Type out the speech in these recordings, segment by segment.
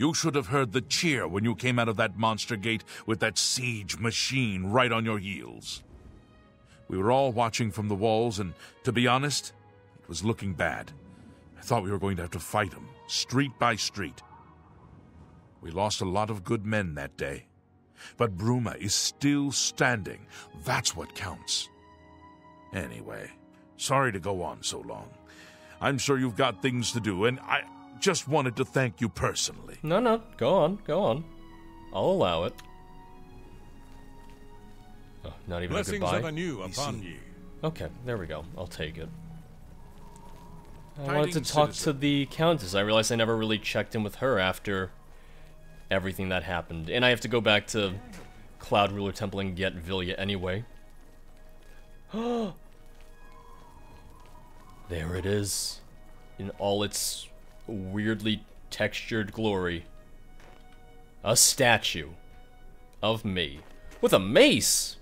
You should have heard the cheer when you came out of that monster gate with that siege machine right on your heels. We were all watching from the walls, and to be honest, it was looking bad. I thought we were going to have to fight them, street by street. We lost a lot of good men that day. But Bruma is still standing. That's what counts. Anyway, sorry to go on so long. I'm sure you've got things to do, and I just wanted to thank you personally. No, no, go on, go on. I'll allow it. Oh, not even Blessings a goodbye. of anew upon ye. Okay, there we go. I'll take it. I wanted to talk citizen. to the Countess. I realized I never really checked in with her after everything that happened. And I have to go back to Cloud Ruler Temple and get Vilja anyway. there it is. In all its weirdly textured glory. A statue of me. With a mace!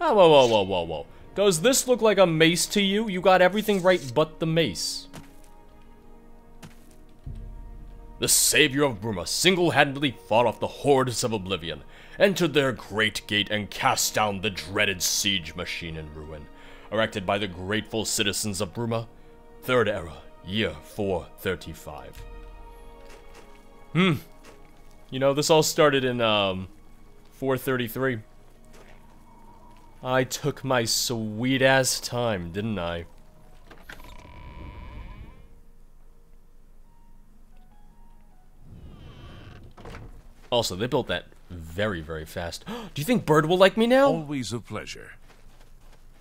Oh, whoa, whoa, whoa, whoa, whoa. Does this look like a mace to you? You got everything right but the mace. The savior of Bruma single-handedly fought off the hordes of Oblivion, entered their great gate, and cast down the dreaded siege machine in ruin. Erected by the grateful citizens of Bruma, Third Era, year 435. Hmm. You know, this all started in, um, 433. I took my sweet ass time, didn't I? Also, they built that very, very fast. Do you think Bird will like me now? Always a pleasure.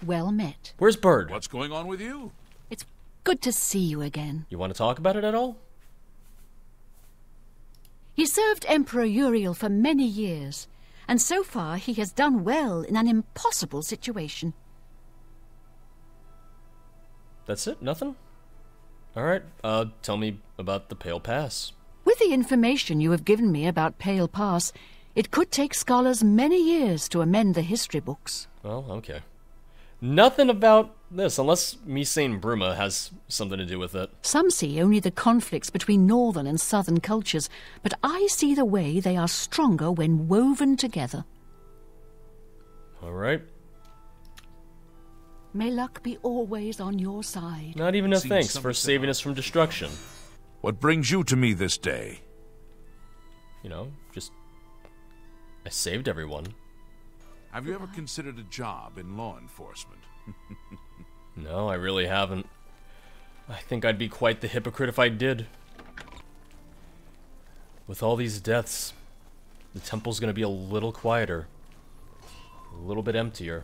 Well met. Where's Bird? What's going on with you? Good to see you again. You want to talk about it at all? He served Emperor Uriel for many years, and so far he has done well in an impossible situation. That's it? Nothing? Alright, uh, tell me about the Pale Pass. With the information you have given me about Pale Pass, it could take scholars many years to amend the history books. Well, okay. Nothing about this, unless me saying Bruma has something to do with it. Some see only the conflicts between northern and southern cultures, but I see the way they are stronger when woven together. Alright. May luck be always on your side. Not even a thanks for saving us from destruction. What brings you to me this day? You know, just. I saved everyone. Have you ever considered a job in law enforcement? No, I really haven't. I think I'd be quite the hypocrite if I did. With all these deaths, the temple's gonna be a little quieter. A little bit emptier.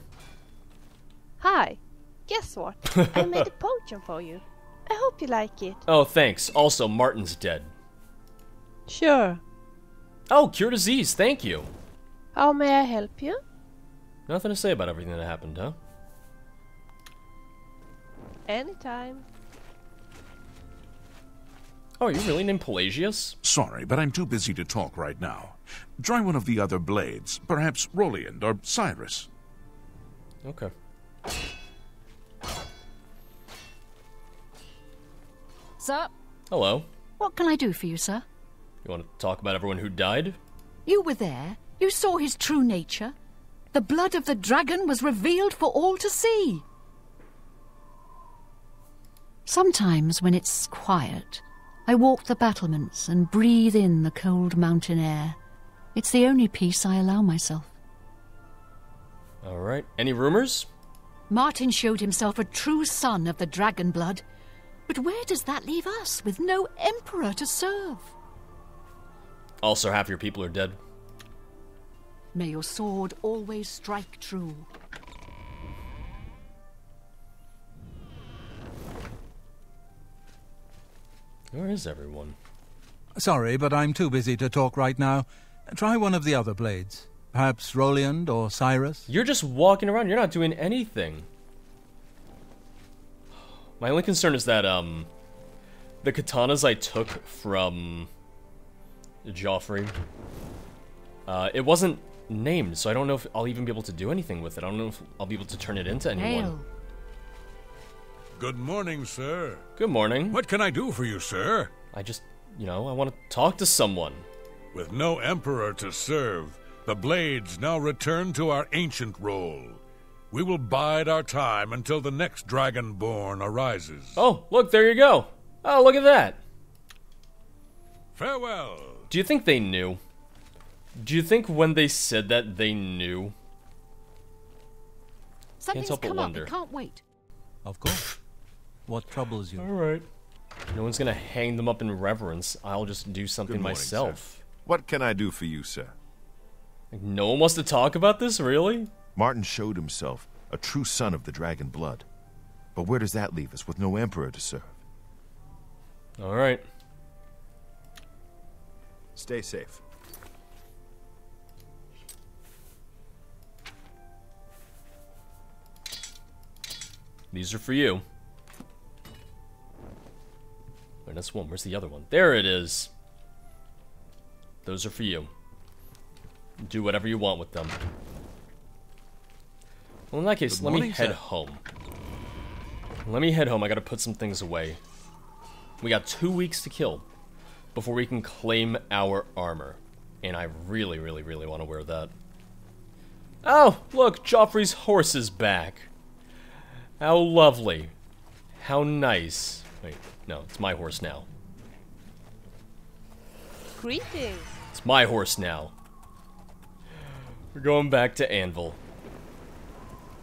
Hi. Guess what? I made a potion for you. I hope you like it. Oh, thanks. Also, Martin's dead. Sure. Oh, cure disease, thank you. How may I help you? Nothing to say about everything that happened, huh? Anytime. Oh, are you really named Pelagius? Sorry, but I'm too busy to talk right now. Try one of the other blades, perhaps Roliand or Cyrus. Okay. Sir, Hello. what can I do for you, sir? You want to talk about everyone who died? You were there. You saw his true nature. The blood of the dragon was revealed for all to see. Sometimes, when it's quiet, I walk the battlements and breathe in the cold mountain air. It's the only peace I allow myself. Alright. Any rumors? Martin showed himself a true son of the dragon blood. But where does that leave us with no emperor to serve? Also, half your people are dead. May your sword always strike true. Where is everyone? Sorry, but I'm too busy to talk right now. Try one of the other blades. Perhaps Roliand or Cyrus? You're just walking around. You're not doing anything. My only concern is that, um, the katanas I took from Jauffre, uh, it wasn't named, so I don't know if I'll even be able to do anything with it. I don't know if I'll be able to turn it into anyone. Hail. Good morning, sir. Good morning. What can I do for you, sir? I just, you know, I want to talk to someone. With no emperor to serve, the blades now return to our ancient role. We will bide our time until the next Dragonborn arises. Oh, look, there you go. Oh, look at that. Farewell. Do you think they knew? Do you think when they said that they knew? Something's help but come up. wonder. It can't wait. Of course. What troubles you? Alright. No one's gonna hang them up in reverence. I'll just do something morning, myself. What can I do for you, sir? Like, no one wants to talk about this, really? Martin showed himself a true son of the dragon blood. But where does that leave us with no emperor to serve? Alright. Stay safe. These are for you. Wait, that's one. Where's the other one? There it is. Those are for you. Do whatever you want with them. Well, in that case, Good let me head sir. home. Let me head home. I gotta put some things away. We got two weeks to kill before we can claim our armor. And I really, really, really want to wear that. Oh, look, Jauffre's horse is back. How lovely. How nice. Wait, no, it's my horse now. Greetings. It's my horse now. We're going back to Anvil.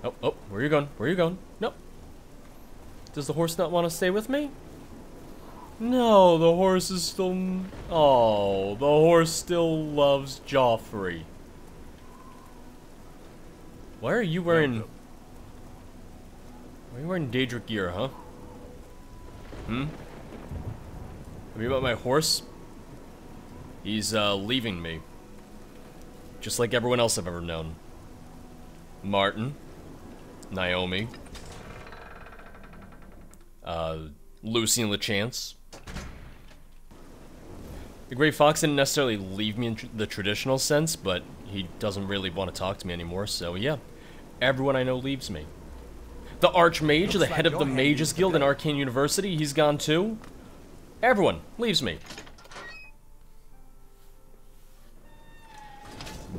Oh, oh, where are you going? Where are you going? Nope. Does the horse not want to stay with me? No, the horse is still... Oh, the horse still loves Jauffre. Why are you wearing... Why are you wearing Daedric gear, huh? Hmm? Have you about my horse? He's, uh, leaving me. Just like everyone else I've ever known. Martin. Naomi. Uh, Lucy and Lachance. The Grey Fox didn't necessarily leave me in tr the traditional sense, but he doesn't really want to talk to me anymore, so yeah. Everyone I know leaves me. The Archmage, the head of the Mages Guild in Arcane University, he's gone too. Everyone leaves me.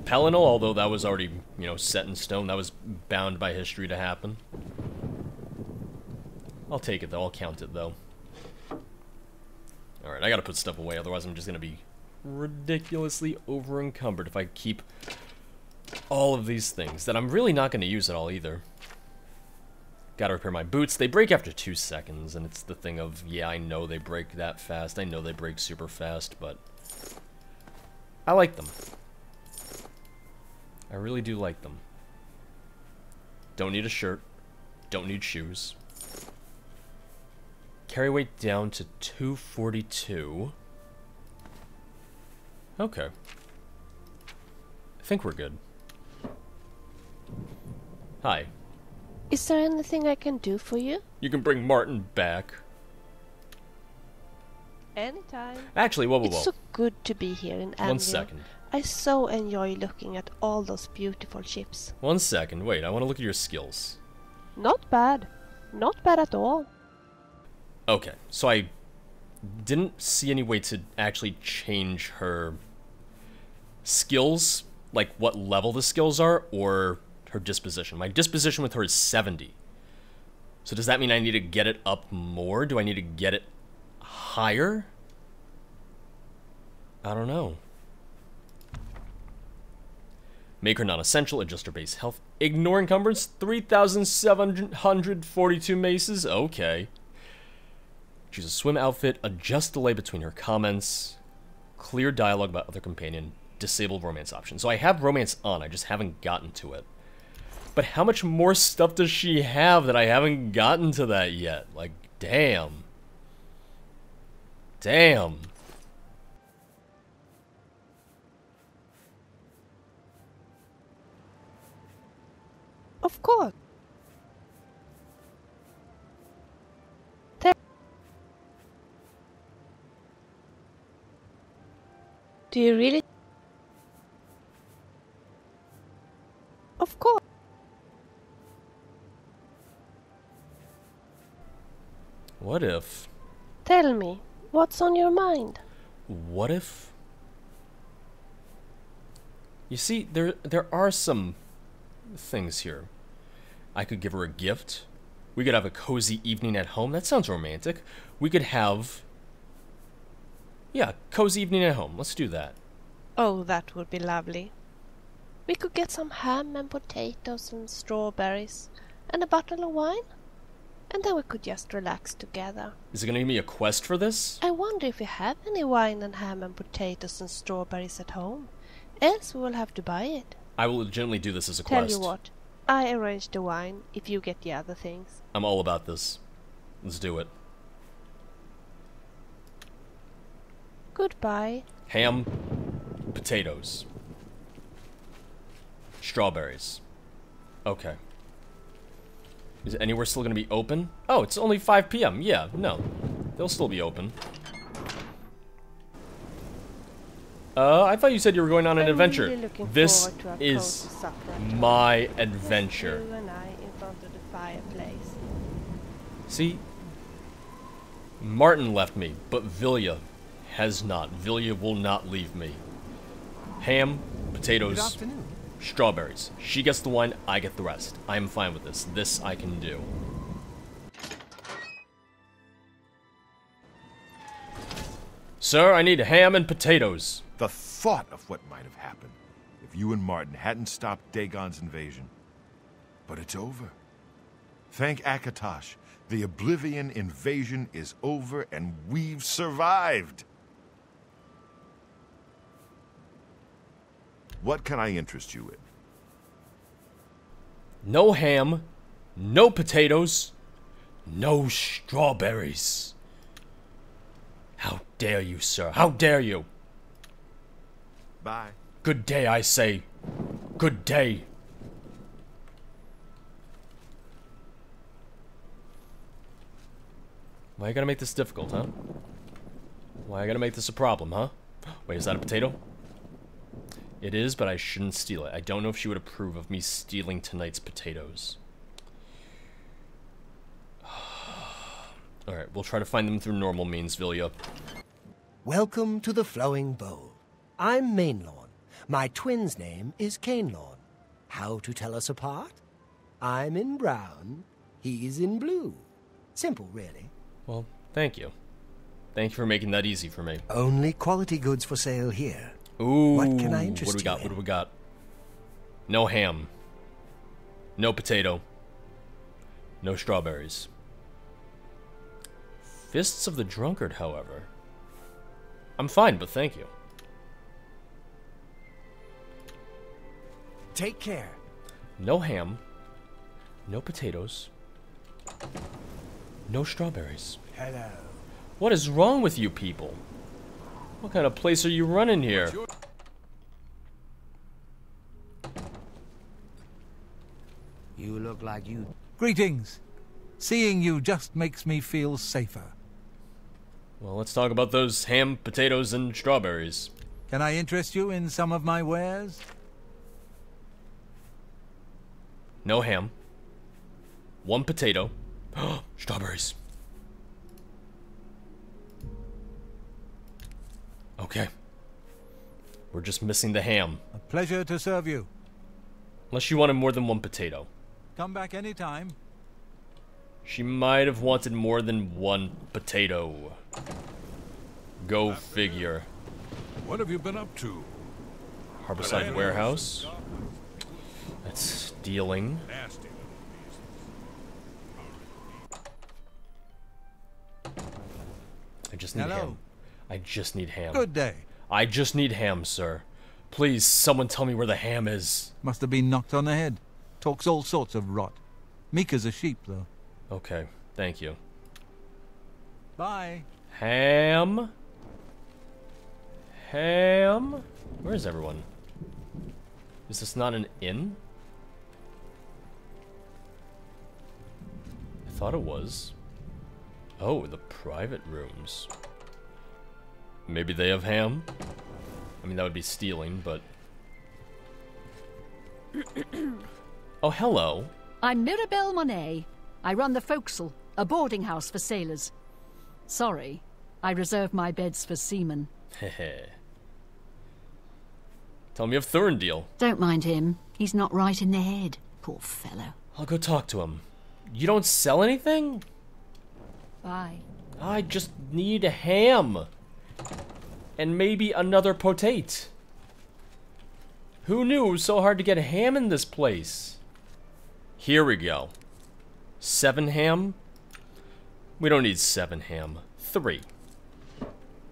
Pelennor, although that was already, you know, set in stone, that was bound by history to happen. I'll take it though, I'll count it though. Alright, I gotta put stuff away, otherwise I'm just gonna be ridiculously over encumbered if I keep all of these things that I'm really not gonna use at all either. Gotta repair my boots. They break after two seconds, and it's the thing of, yeah, I know they break that fast. I know they break super fast, but I like them. I really do like them. Don't need a shirt. Don't need shoes. Carry weight down to 242. Okay. I think we're good. Hi. Is there anything I can do for you? You can bring Martin back. Anytime. Actually, whoa, whoa, whoa. It's so good to be here in Anvil. One second. I so enjoy looking at all those beautiful ships. One second. Wait, I want to look at your skills. Not bad. Not bad at all. Okay, so I didn't see any way to actually change her skills, like what level the skills are, or her disposition. My disposition with her is 70. So does that mean I need to get it up more? Do I need to get it higher? I don't know. Make her non-essential, adjust her base health. Ignore encumbrance, 3,742 maces? Okay. Choose a swim outfit, adjust delay between her comments, clear dialogue about other companion, disable romance option. So I have romance on, I just haven't gotten to it. But how much more stuff does she have that I haven't gotten to that yet? Like, damn. Damn. Of course. Do you really? Of course. What if... Tell me, what's on your mind? What if You see, there there are some things here. I could give her a gift. We could have a cozy evening at home. That sounds romantic. We could have Yeah, cozy evening at home. Let's do that. Oh, that would be lovely. We could get some ham and potatoes and strawberries and a bottle of wine. And then we could just relax together. Is it going to give me a quest for this? I wonder if we have any wine and ham and potatoes and strawberries at home. Else we will have to buy it. I will legitimately do this as a Tell quest. you what, I arrange the wine if you get the other things. I'm all about this. Let's do it. Goodbye. Ham, potatoes, strawberries. Okay. Is anywhere still going to be open? Oh, it's only 5 p.m. Yeah, no. They'll still be open. Uh, I thought you said you were going on an I'm adventure. really this forward to our is cozy supper at home. my adventure. You and I in front of the fireplace. See, Martin left me, but Vilja has not. Vilja will not leave me. Ham, potatoes, strawberries. She gets the wine, I get the rest. I am fine with this. This I can do. Sir, I need ham and potatoes. The thought of what might have happened if you and Martin hadn't stopped Dagon's invasion. But it's over. Thank Akatosh. The Oblivion invasion is over and we've survived. What can I interest you in? No ham, no potatoes, no strawberries. How dare you, sir? How dare you? Bye. Good day, I say. Good day. Why you gotta make this difficult, huh? Why you gotta make this a problem, huh? Wait, is that a potato? It is, but I shouldn't steal it. I don't know if she would approve of me stealing tonight's potatoes. Alright, we'll try to find them through normal means, Vilja. Welcome to the Flowing Bowl. I'm Maenlorn. My twin's name is Caenlorn. How to tell us apart? I'm in brown, he's in blue. Simple, really. Well, thank you. Thank you for making that easy for me. Only quality goods for sale here. Ooh. What can I interest What do we got? in? What do we got? No ham. No potato. No strawberries. Fists of the Drunkard, however. I'm fine, but thank you. Take care. No ham. No potatoes. No strawberries. Hello. What is wrong with you people? What kind of place are you running here? You look like you. Greetings. Seeing you just makes me feel safer. Well, let's talk about those ham, potatoes, and strawberries. Can I interest you in some of my wares? No ham. One potato. Strawberries. Okay. We're just missing the ham. A pleasure to serve you. Unless you wanted more than one potato. Come back any time. She might have wanted more than one potato. Go figure. What have you been up to? Harborside Warehouse. That's stealing. Nasty. I just need Hello. ham. I just need ham. Good day. I just need ham, sir. Please, someone tell me where the ham is. Must have been knocked on the head. Talks all sorts of rot. Meek as a sheep, though. Okay, thank you. Bye. Ham. Ham. Where is everyone? Is this not an inn? I thought it was. Oh, the private rooms. Maybe they have ham? I mean, that would be stealing, but... oh, hello. I'm Mirabelle Monet. I run the Forecastle, a boarding house for sailors. Sorry, I reserve my beds for seamen. Heh Tell me of Thurindil. Don't mind him. He's not right in the head. Poor fellow. I'll go talk to him. You don't sell anything? Bye. I just need a ham. And maybe another potate. Who knew it was so hard to get ham in this place? Here we go. Seven ham? We don't need seven ham. Three.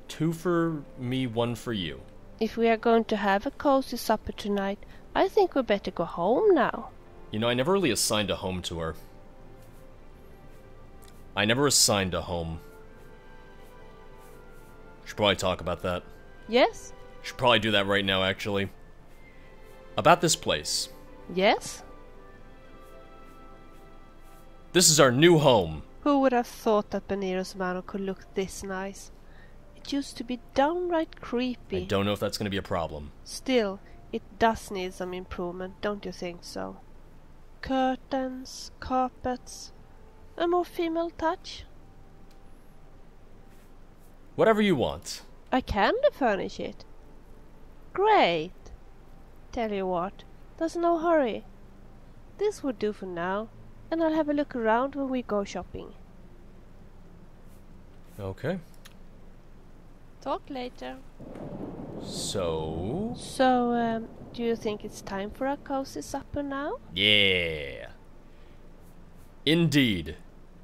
Two for me, one for you. If we are going to have a cozy supper tonight, I think we better go home now. You know, I never really assigned a home to her. I never assigned a home. Should probably talk about that. Yes? Should probably do that right now, actually. About this place. Yes? This is our new home. Who would have thought that Benirus Manor could look this nice? It used to be downright creepy. I don't know if that's going to be a problem. Still, it does need some improvement, don't you think so? Curtains, carpets, a more female touch. Whatever you want. I can furnish it. Great. Tell you what, there's no hurry. This would do for now, and I'll have a look around when we go shopping. Okay. Talk later. So. So, um, do you think it's time for a cozy supper now? Yeah. Indeed.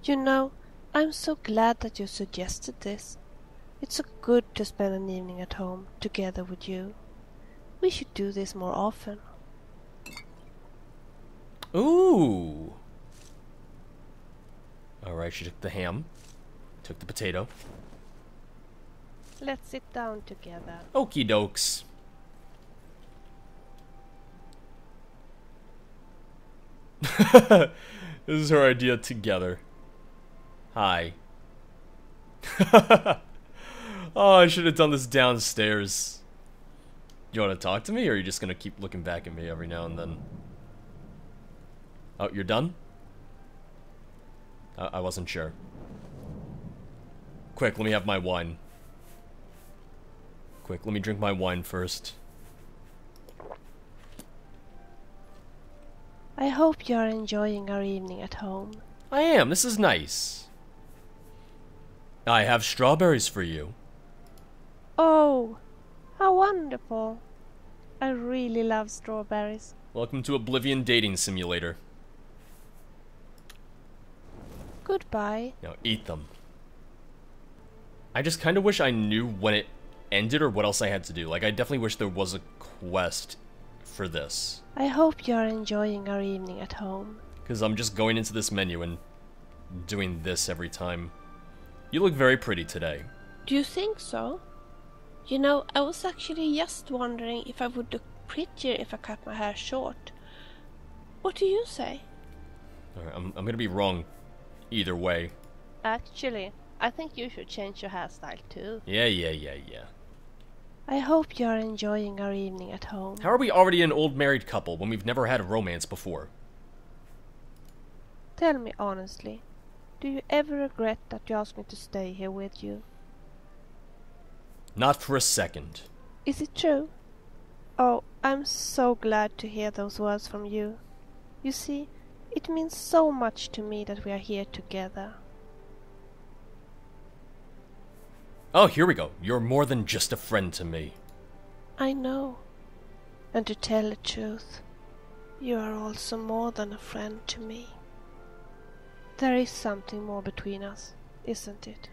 You know, I'm so glad that you suggested this. It's so good to spend an evening at home together with you. We should do this more often. Ooh. Alright, she took the ham. Took the potato. Let's sit down together. Okie dokes. this is her idea together. Hi. oh, I should have done this downstairs. You want to talk to me, or are you just going to keep looking back at me every now and then? Oh, you're done? I, I wasn't sure. Quick, let me have my wine. Quick, let me drink my wine first. I hope you are enjoying our evening at home. I am, this is nice. I have strawberries for you. Oh, how wonderful. I really love strawberries. Welcome to Oblivion Dating Simulator. Goodbye. Now eat them. I just kind of wish I knew when it ended or what else I had to do. Like, I definitely wish there was a quest for this. I hope you are enjoying our evening at home. Because I'm just going into this menu and doing this every time. You look very pretty today. Do you think so? You know, I was actually just wondering if I would look prettier if I cut my hair short. What do you say? Alright, I'm, I'm gonna be wrong either way. Actually, I think you should change your hairstyle too. Yeah, yeah, yeah, yeah. I hope you are enjoying our evening at home. How are we already an old married couple when we've never had a romance before? Tell me honestly, do you ever regret that you asked me to stay here with you? Not for a second. Is it true? Oh, I'm so glad to hear those words from you. You see, it means so much to me that we are here together. Oh, here we go. You're more than just a friend to me. I know. And to tell the truth, you are also more than a friend to me. There is something more between us, isn't it?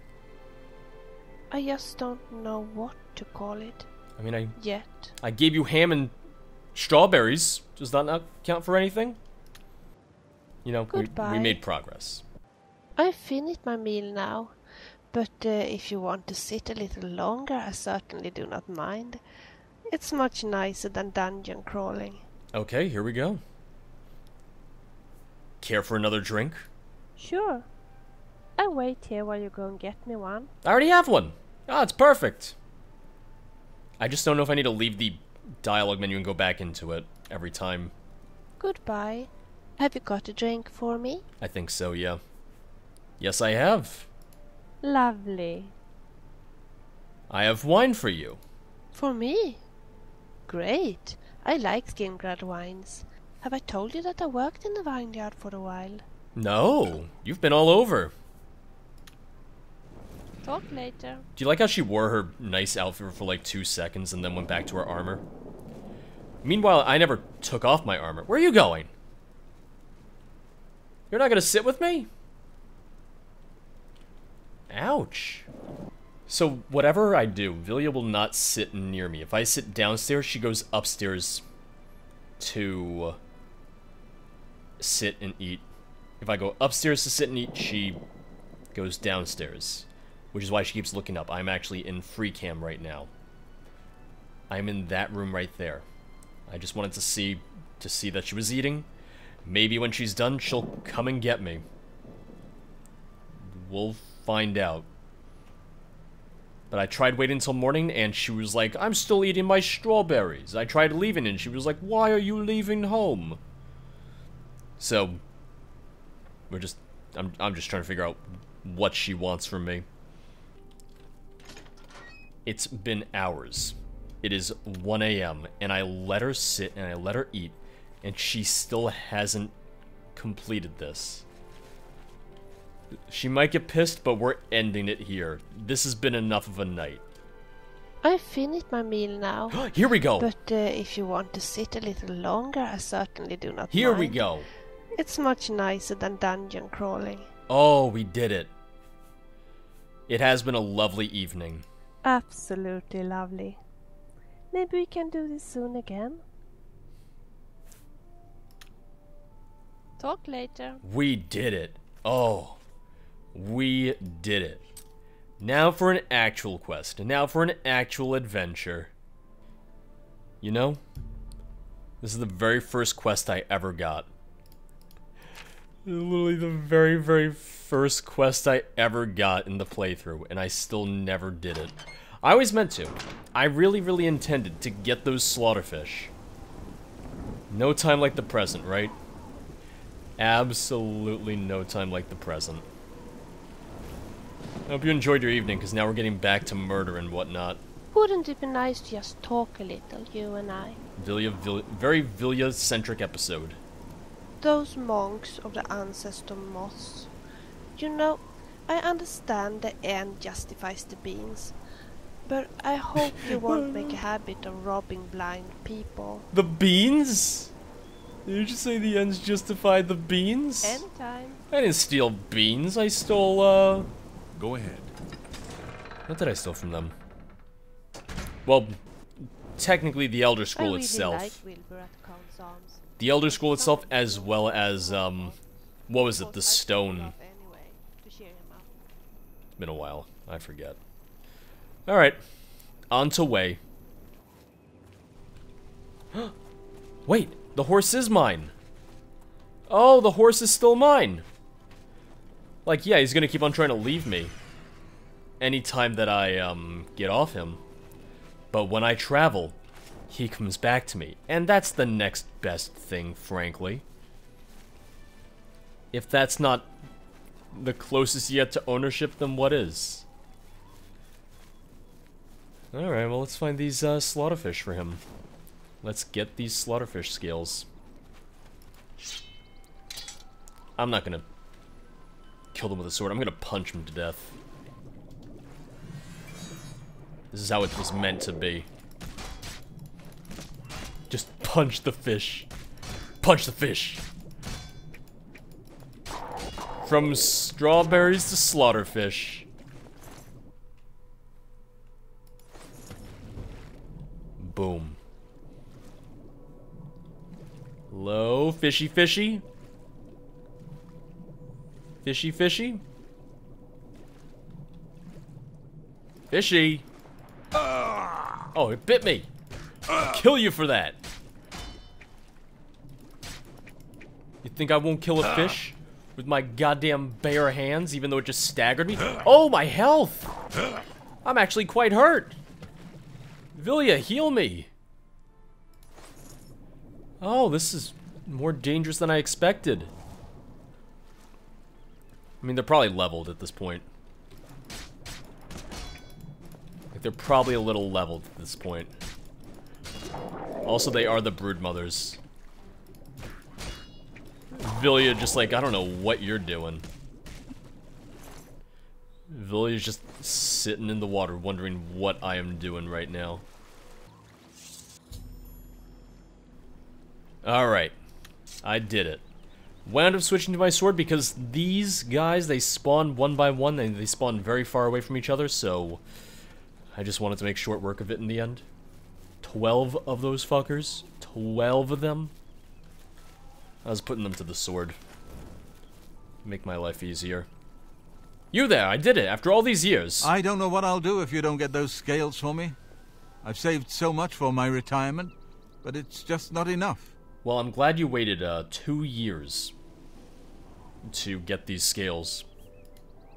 I just don't know what to call it I mean, I yet. I gave you ham and strawberries. Does that not count for anything? You know, we, we made progress. I've finished my meal now, but uh, if you want to sit a little longer, I certainly do not mind. It's much nicer than dungeon crawling. Okay, here we go. Care for another drink? Sure. I'll wait here while you go and get me one. I already have one. Ah, it's perfect. I just don't know if I need to leave the dialogue menu and go back into it every time. Goodbye. Have you got a drink for me? I think so, yeah. Yes, I have. Lovely. I have wine for you. For me? Great. I like Skingrad wines. Have I told you that I worked in the vineyard for a while? No, you've been all over. Talk later. Do you like how she wore her nice outfit for like two seconds and then went back to her armor? Meanwhile, I never took off my armor. Where are you going? You're not gonna sit with me? Ouch. So, whatever I do, Vilja will not sit near me. If I sit downstairs, she goes upstairs to sit and eat. If I go upstairs to sit and eat, she goes downstairs. Which is why she keeps looking up. I'm actually in free cam right now. I'm in that room right there. I just wanted to see to see that she was eating. Maybe when she's done, she'll come and get me. We'll find out. But I tried waiting until morning, and she was like, I'm still eating my strawberries. I tried leaving, and she was like, Why are you leaving home? So, we're just, I'm, I'm just trying to figure out what she wants from me. It's been hours. It is 1 a.m., and I let her sit and I let her eat, and she still hasn't completed this. She might get pissed, but we're ending it here. This has been enough of a night. I've finished my meal now. here we go! But uh, if you want to sit a little longer, I certainly do not Here mind. we go! It's much nicer than dungeon crawling. Oh, we did it. It has been a lovely evening. Absolutely lovely. Maybe we can do this soon again. Talk later. We did it. Oh, we did it. Now for an actual quest. Now for an actual adventure. You know, this is the very first quest I ever got. Literally the very, very first quest I ever got in the playthrough, and I still never did it. I always meant to. I really, really intended to get those slaughterfish. No time like the present, right? Absolutely no time like the present. I hope you enjoyed your evening, because now we're getting back to murder and whatnot. Wouldn't it be nice to just talk a little, you and I? Vilja, Vilja very Vilja-centric episode. Those monks of the ancestor moths. You know, I understand the end justifies the beans, but I hope you won't make a habit of robbing blind people. The beans? Did you just say the ends justify the beans? Anytime. I didn't steal beans. I stole, uh... Go ahead. What did I steal from them? Well, technically the Elder I Scroll really itself. like The Elder Scroll itself, as well as, um... What was it? The stone. Up. Been a while. I forget. Alright. On to way. Wait, the horse is mine. Oh, the horse is still mine. Like, yeah, he's gonna keep on trying to leave me. Anytime that I, um, get off him. But when I travel, he comes back to me. And that's the next best thing, frankly. If that's not the closest yet to ownership, then what is? Alright, well, let's find these uh, slaughterfish for him. Let's get these slaughterfish scales. I'm not gonna kill them with a sword. I'm gonna punch them to death. This is how it was meant to be. Punch the fish. Punch the fish. From strawberries to slaughterfish. Boom. Low, fishy, fishy. Fishy, fishy. Fishy. Oh, it bit me. I'll kill you for that. You think I won't kill a fish with my goddamn bare hands, even though it just staggered me? Oh, my health! I'm actually quite hurt. Vilja, heal me. Oh, this is more dangerous than I expected. I mean, they're probably leveled at this point. Like, they're probably a little leveled at this point. Also, they are the brood mothers. Vilja just like, I don't know what you're doing. Vilja's just sitting in the water wondering what I am doing right now. Alright. I did it. Wound up switching to my sword because these guys, they spawn one by one, and they spawn very far away from each other, so... I just wanted to make short work of it in the end. Twelve of those fuckers. Twelve of them. I was putting them to the sword. Make my life easier. You there, I did it, after all these years. I don't know what I'll do if you don't get those scales for me. I've saved so much for my retirement, but it's just not enough. Well, I'm glad you waited, uh, two years to get these scales.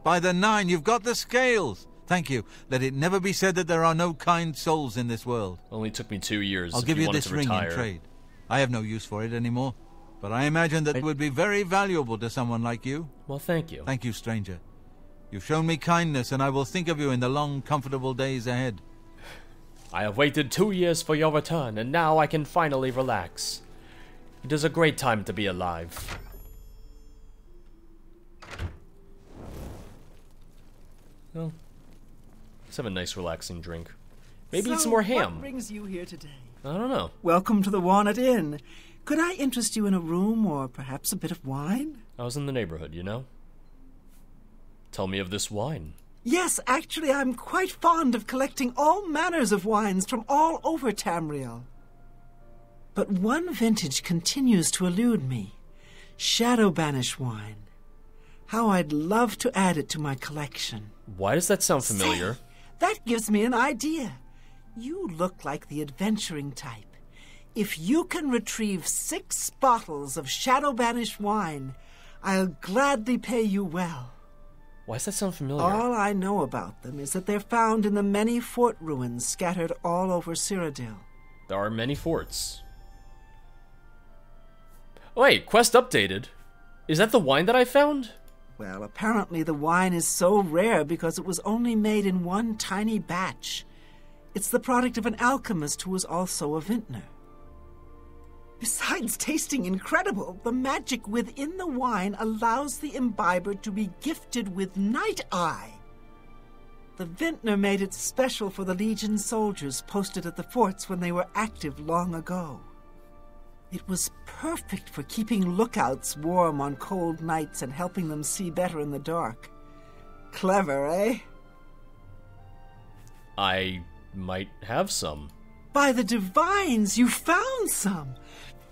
By the nine, you've got the scales! Thank you. Let it never be said that there are no kind souls in this world. Only took me two years. I'll give you, you, this ring in trade. I have no use for it anymore, but I imagine that I- it would be very valuable to someone like you. Well, thank you. Thank you, stranger. You've shown me kindness, and I will think of you in the long, comfortable days ahead. I have waited two years for your return, and now I can finally relax. It is a great time to be alive. Well, let's have a nice, relaxing drink. Maybe eat some more ham. What brings you here today? I don't know. Welcome to the Wawnet Inn. Could I interest you in a room or perhaps a bit of wine? I was in the neighborhood, you know? Tell me of this wine. Yes, actually, I'm quite fond of collecting all manners of wines from all over Tamriel. But one vintage continues to elude me Shadowbanish wine. How I'd love to add it to my collection. Why does that sound familiar? Say, that gives me an idea. You look like the adventuring type. If you can retrieve six bottles of Shadowbanish wine, I'll gladly pay you well. Why does that sound familiar? All I know about them is that they're found in the many fort ruins scattered all over Cyrodiil. There are many forts. Wait, quest updated. Is that the wine that I found? Well, apparently the wine is so rare because it was only made in one tiny batch. It's the product of an alchemist who was also a vintner. Besides tasting incredible, the magic within the wine allows the imbiber to be gifted with Night Eye. The vintner made it special for the Legion soldiers posted at the forts when they were active long ago. It was perfect for keeping lookouts warm on cold nights and helping them see better in the dark. Clever, eh? I might have some. By the divines, you found some!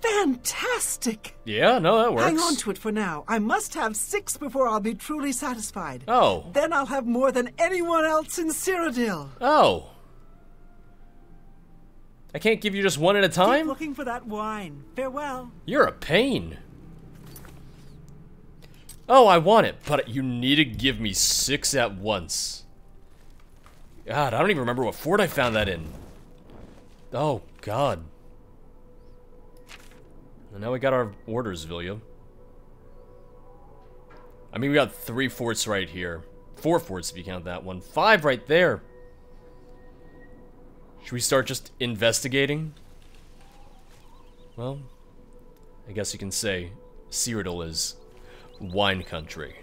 Fantastic! Yeah, no, that works. Hang on to it for now. I must have six before I'll be truly satisfied. Oh. Then I'll have more than anyone else in Cyrodiil. Oh. I can't give you just one at a time? Keep looking for that wine. Farewell. You're a pain. Oh, I want it, but you need to give me six at once. God, I don't even remember what fort I found that in. Oh, God. And now we got our orders, Vilja. I mean, we got three forts right here. Four forts if you count that one. Five right there. Should we start just investigating? Well, I guess you can say Cyrodiil is wine country.